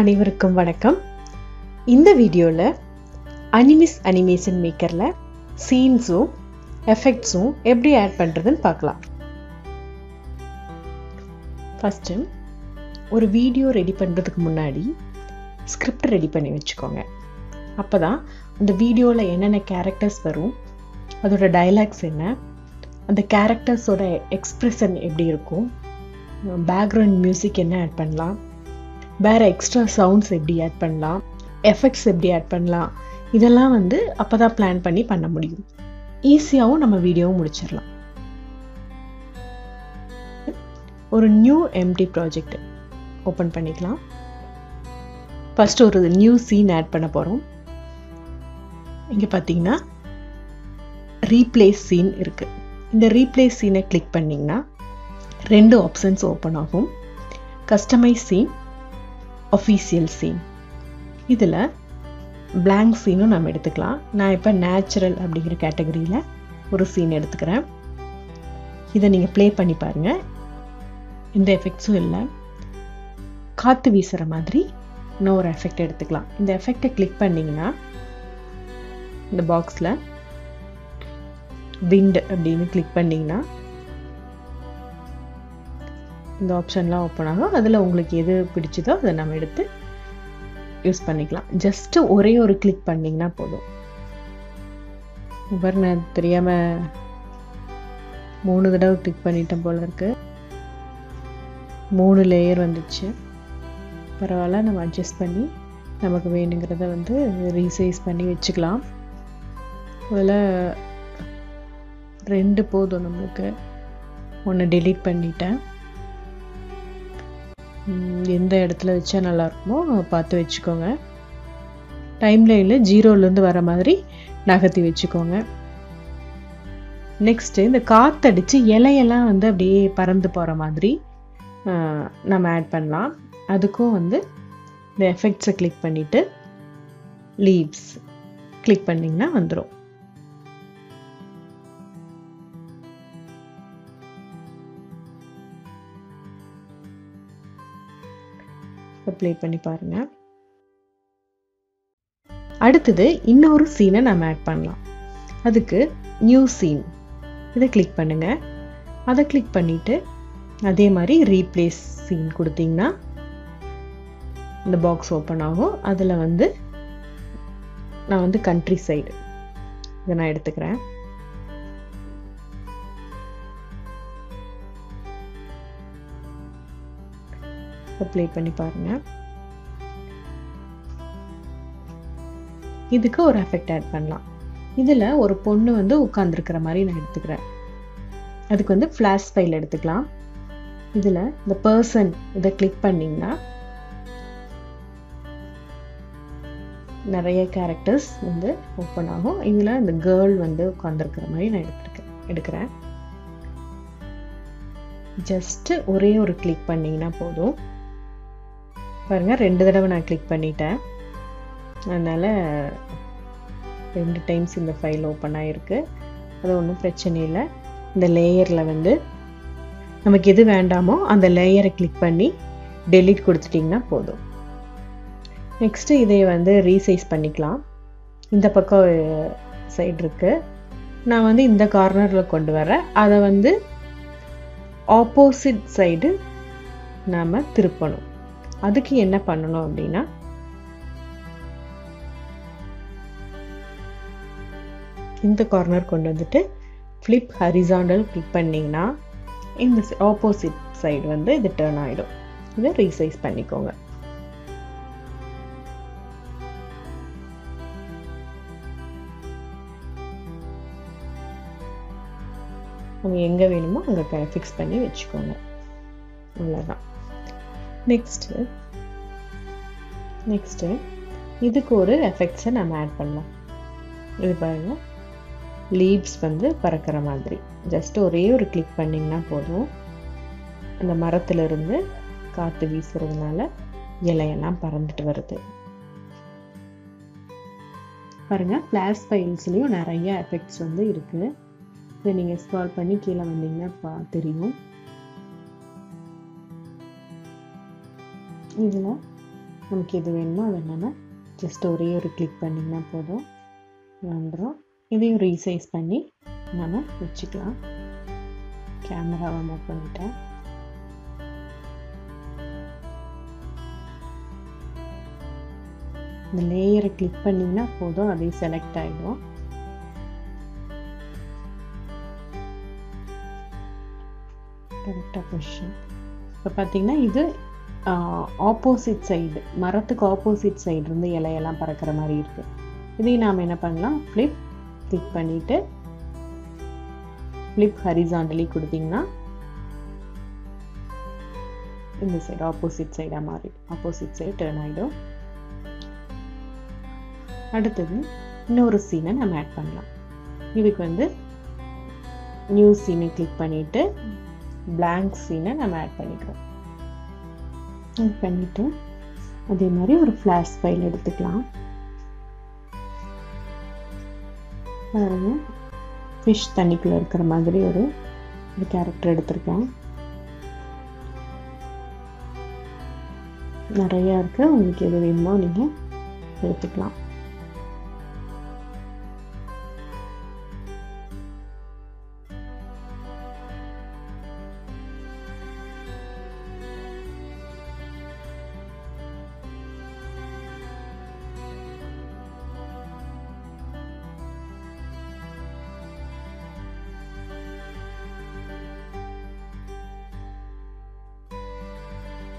அனைவருக்கும் வணக்கம். இந்த வீடியோவில் அனிமிஸ் அனிமேஷன் மேக்கரில் சீன்ஸும் எஃபெக்ட்ஸும் எப்படி ஆட் பண்ணுறதுன்னு பார்க்கலாம். ஃபஸ்ட்டு ஒரு வீடியோ ரெடி பண்ணுறதுக்கு முன்னாடி ஸ்கிரிப்ட் ரெடி பண்ணி வச்சுக்கோங்க. அப்போ தான் அந்த வீடியோவில் என்னென்ன கேரக்டர்ஸ் வரும் அதோட டைலாக்ஸ் என்ன அந்த கேரக்டர்ஸோட எக்ஸ்ப்ரெஷன் எப்படி இருக்கும் பேக்ரவுண்ட் மியூசிக் என்ன ஆட் பண்ணலாம் வேறு எக்ஸ்ட்ரா சவுண்ட்ஸ் எப்படி ஆட் பண்ணலாம்? எஃபெக்ட்ஸ் எப்படி ஆட் பண்ணலாம்? இதெல்லாம் வந்து அப்போ தான் பிளான் பண்ணி பண்ண முடியும். ஈஸியாகவும் நம்ம வீடியோவும் முடிச்சிடலாம். ஒரு நியூ எம்டி ப்ராஜெக்ட் ஓப்பன் பண்ணிக்கலாம். ஃபஸ்ட்டு ஒரு நியூ சீன் ஆட் பண்ண போகிறோம் இங்கே பார்த்தீங்கன்னா ரீப்ளேஸ் சீன் இருக்குது இந்த ரீப்ளேஸ் சீனை கிளிக் பண்ணிங்கன்னா ரெண்டு ஆப்ஷன்ஸ் ஓப்பன் ஆகும். கஸ்டமைஸ் சீன் ஒஃபீஷியல் சீன் இதில் பிளாங்க் சீனும் நம்ம எடுத்துக்கலாம். நான் இப்போ நேச்சுரல் அப்படிங்கிற கேட்டகரியில் ஒரு சீன் எடுத்துக்கிறேன். இதை நீங்கள் ப்ளே பண்ணி பாருங்கள் எந்த எஃபெக்ட்ஸும் இல்லை. காற்று வீசுகிற மாதிரி இன்னும் ஒரு எஃபெக்ட் எடுத்துக்கலாம். இந்த எஃபெக்டை கிளிக் பண்ணிங்கன்னா இந்த பாக்ஸில் விண்ட் அப்படின்னு கிளிக் பண்ணிங்கன்னா இந்த ஆப்ஷன்லாம் ஓப்பன் ஆகும். அதில் உங்களுக்கு எது பிடிச்சதோ அதை நம்ம எடுத்து யூஸ் பண்ணிக்கலாம். ஜஸ்ட்டு ஒரே ஒரு கிளிக் பண்ணிங்கன்னா போதும். பாருங்க தெரியாமல் மூணு தடவை கிளிக் பண்ணிட்டேன் போல இருக்கு. மூணு லேயர் வந்துச்சு. பரவாயில்ல நம்ம அட்ஜஸ்ட் பண்ணி நமக்கு வேணுங்கிறத வந்து ரீசைஸ் பண்ணி வச்சுக்கலாம். அதில் ரெண்டு போதும் நம்மளுக்கு. ஒன்று டெலீட் பண்ணிட்டேன். எந்த இடத்துல வச்சா நல்லாயிருக்குமோ பார்த்து வச்சுக்கோங்க. டைம் லைனில் ஜீரோலேருந்து வர மாதிரி நகர்த்தி வச்சுக்கோங்க. நெக்ஸ்ட்டு இந்த காற்றடிச்சு இலையெல்லாம் வந்து அப்படியே பறந்து போகிற மாதிரி நம்ம ஆட் பண்ணலாம். அதுக்கும் வந்து இந்த எஃபெக்ட்ஸை கிளிக் பண்ணிவிட்டு லீவ்ஸ் கிளிக் பண்ணிங்கன்னா வந்துடும் ப்ளே பண்ணி பாருங்க. அடுத்தது இன்னொரு சீனை நம்ம ஆட் பண்ணலாம். அதுக்கு நியூ சீன் இதை கிளிக் பண்ணுங்க. அதை கிளிக் பண்ணிட்டு அதே மாதிரி ரீப்ளேஸ் சீன் கொடுத்தீங்கன்னா இந்த பாக்ஸ் ஓப்பன் ஆகும். அதில் வந்து நான் வந்து கண்ட்ரி சைடு இதை நான் எடுத்துக்கிறேன். அப்ளை பண்ணி பாருங்கள் இதுக்கு ஒரு எஃபெக்ட் ஆட் பண்ணலாம். இதில் ஒரு பொண்ணு வந்து உட்காந்துருக்கிற மாதிரி நான் எடுத்துக்கிறேன். அதுக்கு வந்து ஃப்ளாஷ் ஃபைல் எடுத்துக்கலாம். இதில் இந்த பர்சன் இதை கிளிக் பண்ணிங்கன்னா நிறைய கேரக்டர்ஸ் வந்து ஓப்பன் ஆகும். இதில் இந்த கேர்ள் வந்து உட்காந்துருக்கிற மாதிரி நான் எடுத்துருக்கேன். எடுக்கிறேன். ஜஸ்ட்டு ஒரே ஒரு கிளிக் பண்ணிங்கன்னா போதும். பாருங்கள் ரெண்டு தடவை நான் கிளிக் பண்ணிட்டேன். அதனால் ரெண்டு டைம்ஸ் இந்த ஃபைல் ஓப்பன் ஆகிருக்கு அது ஒன்றும் பிரச்சனை இல்லை. இந்த லேயரில் வந்து நமக்கு எது வேண்டாமோ அந்த லேயரை கிளிக் பண்ணி டெலிட் கொடுத்துட்டிங்கன்னா போதும். நெக்ஸ்ட்டு இதை வந்து ரீசைஸ் பண்ணிக்கலாம். இந்த பக்கம் சைடு இருக்குது நான் வந்து இந்த கார்னரில் கொண்டு வரேன் அதை வந்து ஆப்போசிட் சைடு நாம் திருப்பணும். அதுக்கு என்ன பண்ணணும் அப்படின்னா இந்த கார்னர் கொண்டு வந்துட்டு ஃப்ளிப் ஹரிசாண்டல் கிளிக் பண்ணிங்கன்னா இந்த ஆப்போசிட் சைடு வந்து இது டேர்ன் ஆகிடும் இதை ரீசைஸ் பண்ணிக்கோங்க. நம்ம எங்கே வேணுமோ அங்கே ஃபிக்ஸ் பண்ணி வச்சுக்கோங்க. அவ்வளோதான் நெக்ஸ்ட்டு நெக்ஸ்ட்டு இதுக்கு ஒரு எஃபெக்ட்ஸை நம்ம ஆட் பண்ணலாம். இது பாருங்கள் லீவ்ஸ் வந்து பறக்கிற மாதிரி. ஜஸ்ட் ஒரே ஒரு கிளிக் பண்ணிங்கன்னா போதும். அந்த மரத்துலேருந்து காற்று வீசுறதுனால இலையெல்லாம் பறந்துட்டு வருது. பாருங்கள் ஃப்ளாஷ் ஃபைல்ஸ்லேயும் நிறைய எஃபெக்ட்ஸ் வந்து இருக்குது இதை நீங்கள் ஸ்க்ரால் பண்ணி கீழே வந்தீங்கன்னா பா தெரியும். இதில் நமக்கு எது வேணுமோ அதை நம்ம ஜஸ்ட் ஒரே ஒரு கிளிக் பண்ணிங்கன்னா போதும். வந்துடும் இதையும் ரீசைஸ் பண்ணி நம்ம வச்சுக்கலாம். கேமராவை மூவ் பண்ணிட்டேன். இந்த லேயரை கிளிக் பண்ணிங்கன்னா போதும் அதே செலக்ட் ஆகிடும் கரெக்டாக பொசிஷன் இப்போ பார்த்தீங்கன்னா இது ஆப்போசிட் சைடு மரத்துக்கு ஆப்போசிட் சைடு இருந்து இலையெல்லாம் பறக்கிற மாதிரி இருக்குது இதையும் நாம் என்ன பண்ணலாம்? ஃப்ளிப் கிளிக் பண்ணிவிட்டு ஃப்ளிப் ஹரிசாண்டலி கொடுத்தீங்கன்னா இந்த சைடு ஆப்போசிட் சைடாக மாறி ஆப்போசிட் சைடு டேர்ன் ஆகிடும் அடுத்தது இன்னொரு சீனை நம்ம ஆட் பண்ணலாம். இதுக்கு வந்து நியூ சீனை கிளிக் பண்ணிவிட்டு பிளாங்க் சீனை நம்ம ஆட் பண்ணிக்கிறோம். பண்ணிவிட்டு அதே மாதிரி ஒரு ஃப்ளாஷ் ஃபைல் எடுத்துக்கலாம். பாருங்க. ஃபிஷ் தண்ணிக்குள்ளே இருக்கிற மாதிரி ஒரு ஒரு கேரக்டர் எடுத்திருக்கேன். நிறையா இருக்குது உங்களுக்கு எது வேணுமோ நீங்கள் எடுத்துக்கலாம்.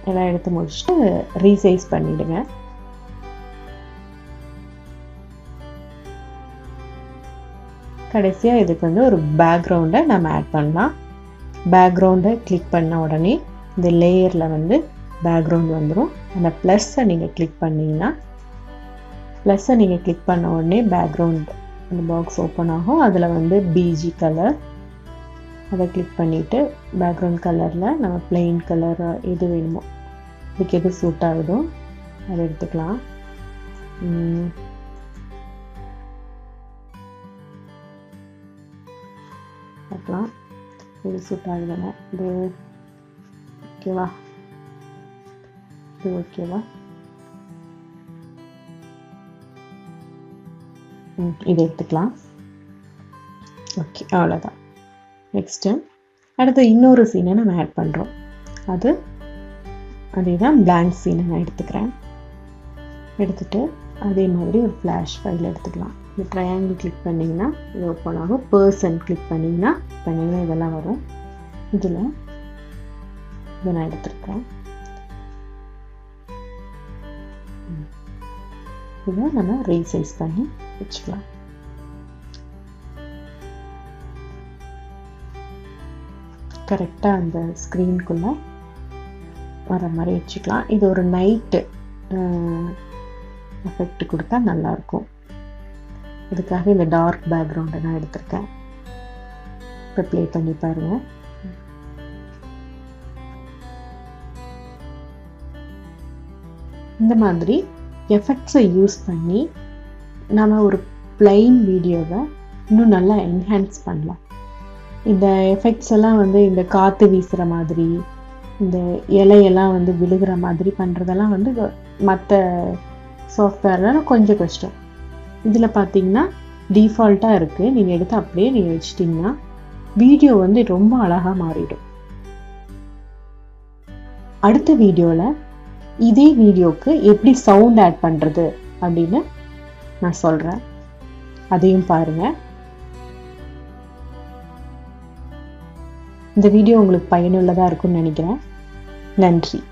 எல்லாம் எடுத்து முடிச்சுட்டு ரீசைஸ் பண்ணிவிடுங்க கடைசியாக இதுக்கு வந்து ஒரு பேக்ரவுண்டை நம்ம ஆட் பண்ணலாம். பேக்ரவுண்டை கிளிக் பண்ண உடனே இந்த லேயரில் வந்து பேக்ரவுண்ட் வந்துடும் அந்த ப்ளஸ்ஸை நீங்கள் கிளிக் பண்ணிங்கன்னா ப்ளஸ்ஸை நீங்கள் கிளிக் பண்ண உடனே பேக்ரவுண்ட் அந்த பாக்ஸ் ஓப்பன் ஆகும். அதில் வந்து பிஜி கலர் அதை கிளிக் பண்ணிவிட்டு பேக்ரவுண்ட் கலரில் நம்ம பிளெயின் கலர் எது வேணுமோ இதுக்கு எது சூட் ஆகுதோ அதை எடுத்துக்கலாம். பார்க்கலாம். இது சூட் ஆகுதுன்னா. இது ஓகேவா இது ஓகேவா இதை இது எடுத்துக்கலாம். ஓகே அவ்வளோதான் நெக்ஸ்ட்டு அடுத்து இன்னொரு சீனை நம்ம ஆட் பண்ணுறோம் அது அதே தான் பிளாங்க் சீனை நான் எடுத்துக்கிறேன். எடுத்துகிட்டு அதே மாதிரி ஒரு ஃப்ளாஷ் ஃபைல் எடுத்துக்கலாம். இந்த ட்ரையாங்கிள் கிளிக் பண்ணிங்கன்னா இது ஓப்பன் ஆகும். பர்சன் கிளிக் பண்ணிங்கன்னா பண்ணிங்கன்னா இதெல்லாம் வரும்? இதில் இதை நான் எடுத்துருக்கேன். இதை நம்ம ரீசைஸ் பண்ணி வச்சுக்கலாம். கரெக்டாக அந்த ஸ்க்ரீனுக்குள்ளே வர மாதிரி வச்சுக்கலாம். இது ஒரு நைட்டு எஃபெக்ட் கொடுத்தா நல்லாயிருக்கும். இதுக்காக இந்த டார்க் பேக்ரவுண்டை நான் எடுத்திருக்கேன். இப்போ ப்ளே பண்ணி பாருங்கள் இந்த மாதிரி எஃபெக்ட்ஸை யூஸ் பண்ணி நம்ம ஒரு பிளைன் வீடியோவை இன்னும் நல்லா என்ஹான்ஸ் பண்ணலாம். இந்த எஃபெக்ட்ஸ் எல்லாம் வந்து இந்த காற்று வீசுகிற மாதிரி இந்த இலையெல்லாம் வந்து விழுகிற மாதிரி பண்ணுறதெல்லாம் வந்து மற்ற சாஃப்ட்வேர்லாம் கொஞ்சம் கஷ்டம். இதில் பார்த்தீங்கன்னா டிஃபால்ட்டாக இருக்குது நீங்கள் எடுத்து அப்படியே நீங்கள் வச்சிட்டிங்கன்னா வீடியோ வந்து ரொம்ப அழகாக மாறிடும். அடுத்த வீடியோவில் இதே வீடியோவுக்கு எப்படி சவுண்ட் ஆட் பண்ணுறது அப்படின்னு நான் சொல்கிறேன் அதையும் பாருங்கள் இந்த வீடியோ உங்களுக்கு பயனுள்ளதாக இருக்கும்னு நினைக்கிறேன். நன்றி.